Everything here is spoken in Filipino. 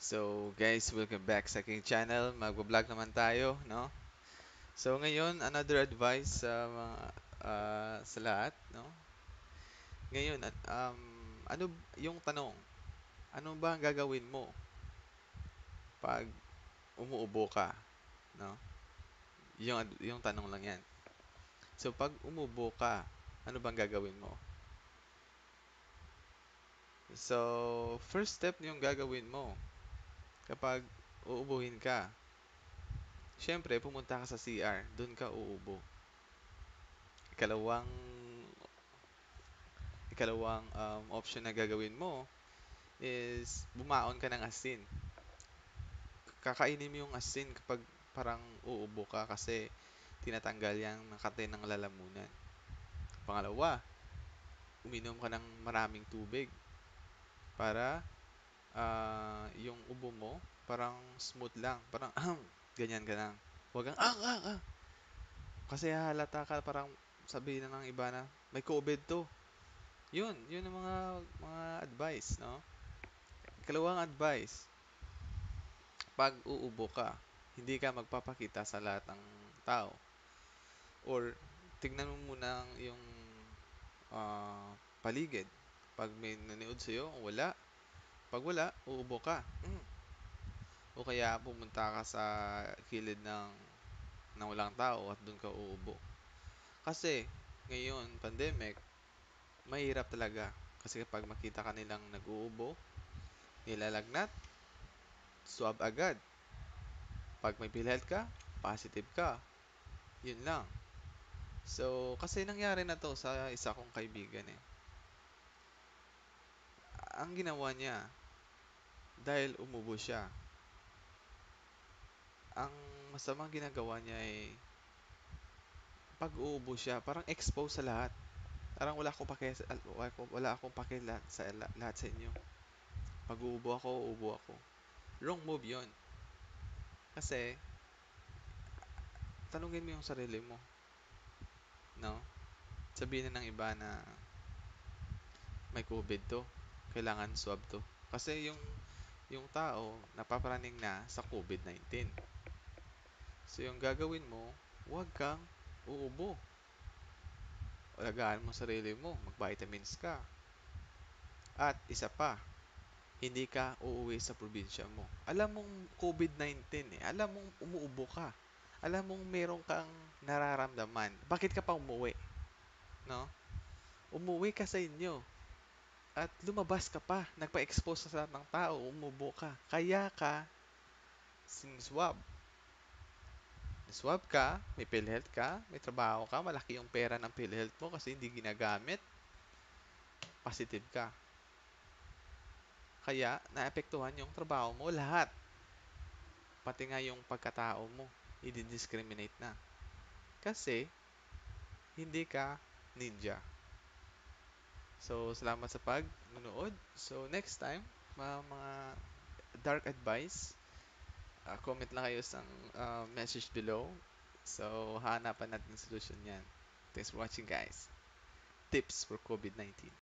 So guys, welcome back sa aking channel. Magbo-vlog naman tayo, no? So ngayon, another advice sa mga ah, sa lahat, no? Ngayon, um, ano yung tanong, ano ba ang gagawin mo pag umuubo ka, no? Yung yung tanong lang 'yan. So pag umubo ka, ano bang gagawin mo? So, first step yung gagawin mo kapag uubuhin ka. Siyempre, pumunta ka sa CR, doon ka uubo. Ikalawang ikalawang um, option na gagawin mo is bumaon ka ng asin. Kakainin mo yung asin kapag parang uubo ka kasi tinatanggal yan ng kate ng lalamunan. Pangalawa, uminom ka ng maraming tubig para ah, yung ubo mo parang smooth lang. Parang ganyan ka lang. Huwag kang ah, ah, ah. Kasi halata ka parang sabihin na ng iba na may COVID to. Yun, yun ang mga mga advice, no? Ikalawang advice, pag uubo ka, hindi ka magpapakita sa lahat ng tao. Or tignan mo muna yung ah, paligid. Pag may nanood sa'yo, wala. Pag wala, uubo ka. Mm. O kaya pumunta ka sa kilid ng, ng walang tao at doon ka uubo. Kasi ngayon, pandemic, mahirap talaga. Kasi kapag makita ka nilang nag-uubo, nilalagnat, swab agad. Pag may PhilHealth ka, positive ka. Yun lang. So, kasi nangyari na to sa isa kong kaibigan eh. Ang ginawa niya, dahil umubo siya, ang masamang ginagawa niya ay pag uubo siya, parang expose sa lahat. Parang wala akong pake, wala akong, pake lahat sa, lahat sa inyo. Pag uubo ako, uubo ako. Wrong move yon Kasi, tanungin mo yung sarili mo. No? Sabihin na ng iba na may COVID to. Kailangan swab to. Kasi yung yung tao napaparaning na sa COVID-19. So yung gagawin mo, huwag kang uubo. Alagaan mo sarili mo, mag-vitamins ka. At isa pa, hindi ka uuwi sa probinsya mo. Alam mong COVID-19 eh. Alam mong umuubo ka. Alam mong meron kang nararamdaman. Bakit ka pa umuwi? No? Umuwi ka sa inyo. At lumabas ka pa. Nagpa-expose sa ng tao. Umubo ka. Kaya ka sinswab. Swab ka, may PhilHealth ka, may trabaho ka, malaki yung pera ng PhilHealth mo kasi hindi ginagamit, positive ka. Kaya, naapektuhan yung trabaho mo lahat. Pati nga yung pagkatao mo, i-discriminate na. Kasi, hindi ka ninja. So, salamat sa pag-nunood. So, next time, mga, mga dark advice, uh, comment lang kayo sa uh, message below. So, hanapan natin solution yan. Thanks for watching guys. Tips for COVID-19.